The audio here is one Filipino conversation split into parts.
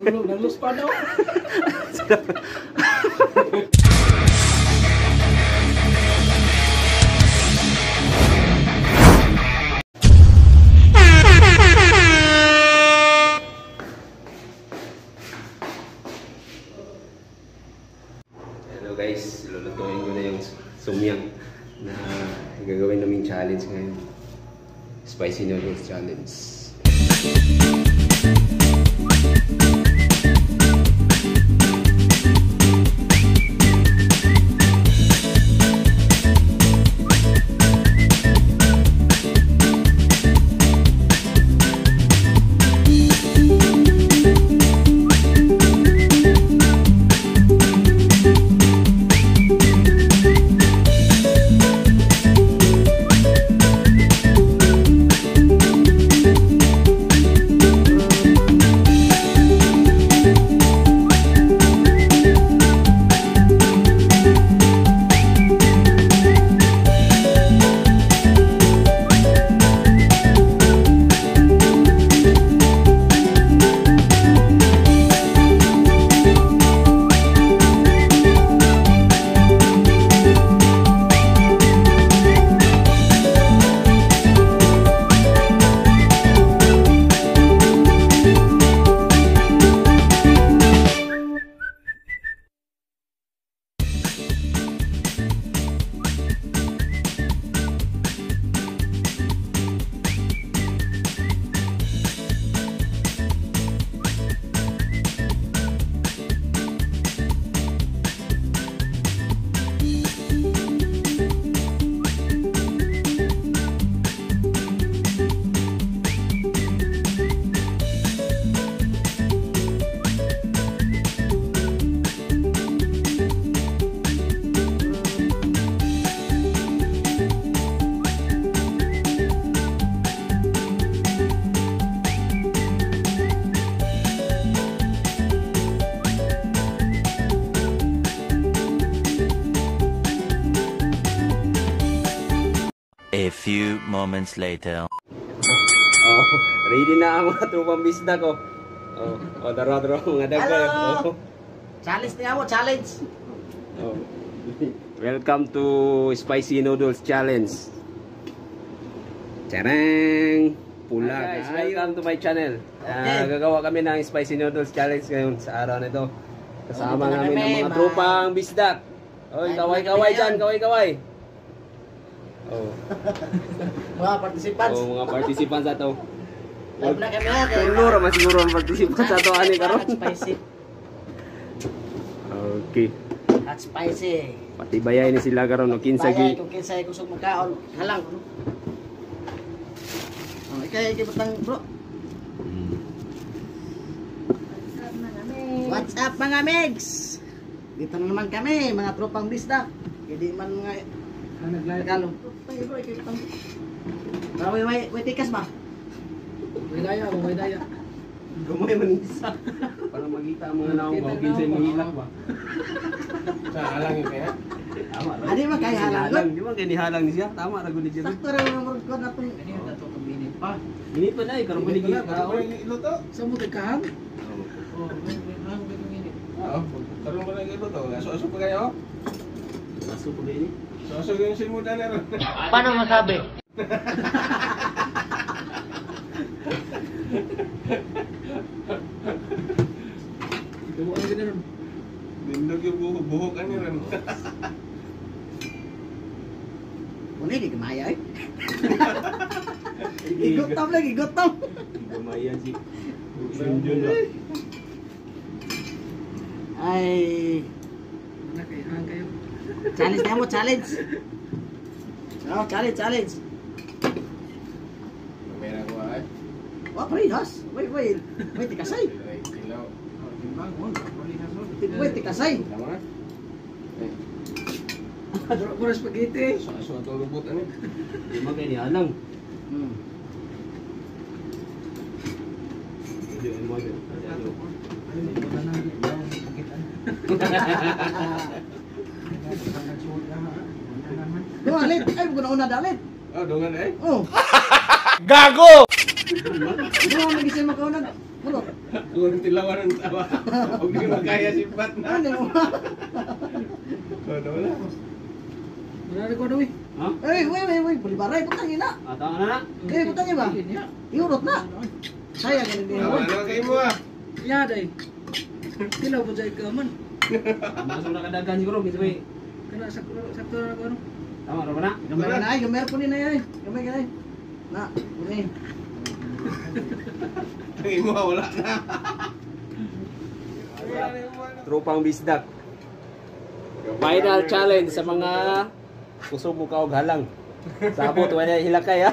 Nalus pa daw. Guys, lulutuin ko na yung sumyang na gagawin naming challenge ngayon. Spicy noodles challenge. Moments later. Oh, ready na ang mga trupang bisda ko. Oh, oh daro daro mga dagay. Hello! Oh. Challenge niya mo, challenge. Oh. Welcome to Spicy Noodles Challenge. Charang! Pula. Hi guys, welcome to my channel. Ah, Okay. gagawa kami ng Spicy Noodles Challenge ngayon sa araw na ito. Kasama Oh, namin kami, ng mga trupang bisdak. Oy, Ay, kaway-kaway dyan, yan. kaway-kaway. Oh, Mga participants. oh, mga participants ato. Live na kami ha. Tulo ra man siguro ang participants sa ato ani karon. Spicy. Okay. Hot spicy. Patibayay ni sila karon no kinsa Bayay gi kung kinsay kusog magkaon. Halang. Oh, ikay ikay butang bro. What's up mga megs? Dito na naman kami, mga tropang bisda. Hindi man mga Tagalog. Ay, bro, ikay butang. Para way way way tikas ba? May daya, may daya. Gamay man isa. Para makita ang mga naong kung kinsay mahilak ba. Sa alang yun kaya? Tama ra. Adi man kay halang. Di ba kay ni halang ni siya? Tama ra gud ni siya. Sakto ra yung mga ko na itong Ah, ini pa na karon pa ni gi. Iluto? Sa mo tagkahan? Oh. Oo. Karoon ko na iluto. Aso-aso pa kayo? Aso pa gani. Aso-aso yung simudan na rin. Paano masabi? Gawa ka na rin. Nindog yung buhok, buhok ka niya rin. Muna di kumaya eh. Igutom lagi, igutom. Gamay yan si Junjun ba. Ay, Nakaihan kayo. Challenge na mo, challenge. Oh, challenge, challenge. Meron ko ay. Oh, parehas. Wait, wait. Wait, tikasay. Mo. Wait, tikasay. Tama? Puro spaghetti. Aso-aso ang tulubot ano? Di man kay ni halang. Hmm. Di mo din. Di ba, lit? Ay, bukan una dalit. Ah, dungan eh. Oh. Gago! Di ba, mag-isip mo kaunag. Mulot. Kung tilawan ng tawa. Huwag di magkaya si Pat na. Ano mo? Ano wala? Wala ko daw eh. Ha? Eh, wait, wait, wait. Balibaray, putang ina. Ata ka na? Eh, putang ina ba? Iurot na. Sayang ganun din. Ano ano kayo mo ah? Ya day. Kilaw po sa ikaman. Masuk na kadagan siguro. Gitu ba? Kana sakto sakto na ko ano. Tama na ba na? Gamay ka na ay, gamay ko nina ay. Gamay ka na ay. Na, kunin. Ang mo wala na. Tropang bisdak. Final challenge sa mga kusog mo ka og halang. Sabot wala hilakay ha.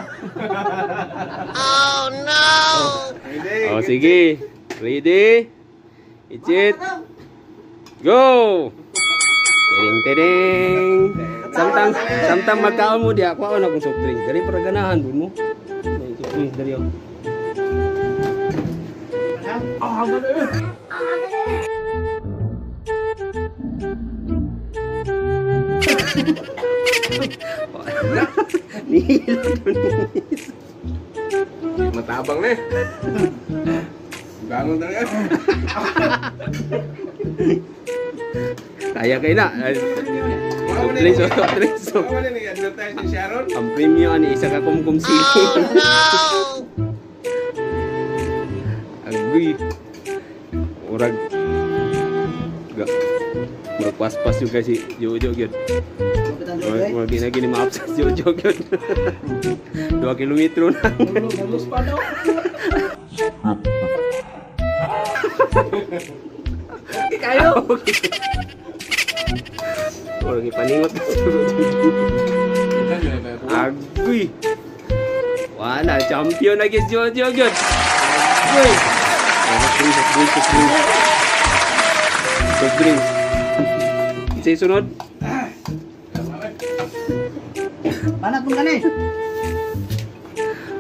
Hindi. Oh sige. Ready? Ichit. Go! Tering tering. Samtang samtang magkaon mo diha, kuha na kung soft drink. Dari para ganahan dun mo. Drink dari oh. Ah, dun. Matabang na eh. Bangon talaga. Kaya kay na. Ay, Soft drinks, oh, soft drinks. oh. Ano na nag-advertise si Sharon? Ang premium ani isa ka kumkum sili. Agoy. Urag. Ga. Murag pas-pas juga si Jojo gyud. Kapitan Joy. Murag di na gini maabsent si Jojo gyud. 2 kilometro na. Lulus pa daw. Kayo. Murag ipaningot. Agoy. Wala, champion lagi si Jojo gyud. Agoy. Soft drinks, soft drinks, soft drinks. Isa sunod. Panat mo gani.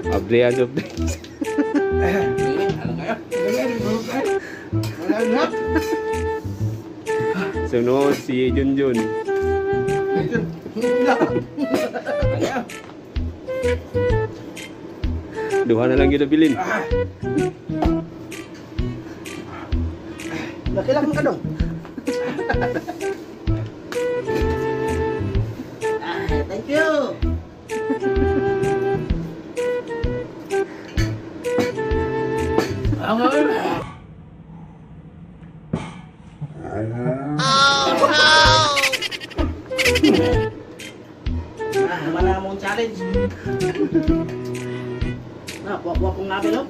Abrihan soft drinks. Wala na. Sunod si Junjun. Duha na lang kita bilin. Nakilak mo ka dong. 나 먹고 나베요?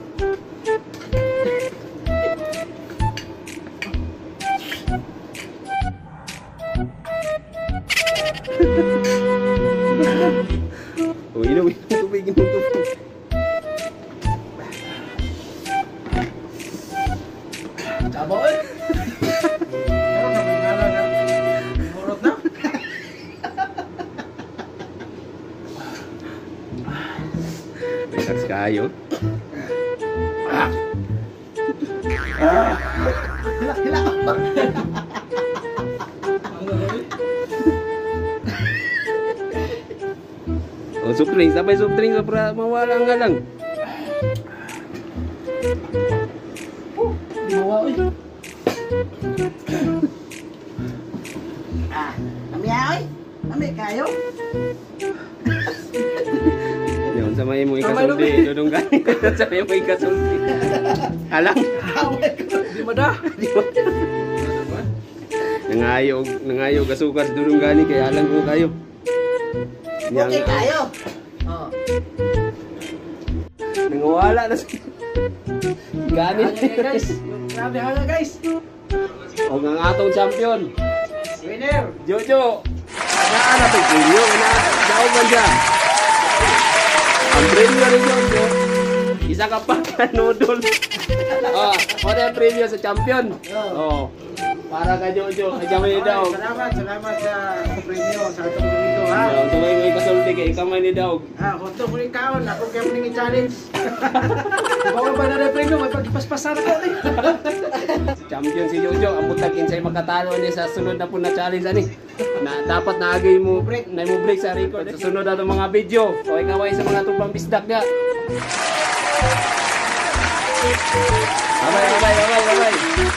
Oh, inom, inom tubig, inom tubig. Taboy! Relax kayo. Hilak, hilak. Oh, soft drinks. Sabay soft drinks para mawala lang. Mawa eh. Ah, kami ay. Kami kayo. May mo ikasulti. Dudong gani ka sa may mo ikasulti. Alang. Di mada. Nangayo, nangayo kasukar dudong gani kay alang ko kayo. Yang, Okay kayo. Oh. nangawala na sa gani. guys. Grabe hanga guys. O ang atong champion. Winner. Jojo. Naan na to kulyo na daw man dyan. Ang premium ni Jojo. Isa ka pa noodle. oh, o na yung premium sa champion. Oh. Para ka Jojo, kaya may daw. Salamat, salamat sa premyo sa atong dito ha. Oh, tumay may kay kamay ni daw. Ah, kunto ko ni kaon, ako kaya mo ning challenge. Bawal ba na premium? May pagpaspasan ako eh. Champion si Jojo, ang butag kinsay makatalo ni sa sunod na po na challenge ani. Na dapat naagay mo break, na mo break sa record sa sunod na mga video. O ikaw ay sa mga tubang bisdak nga. Bye-bye, bye-bye, bye-bye, bye-bye.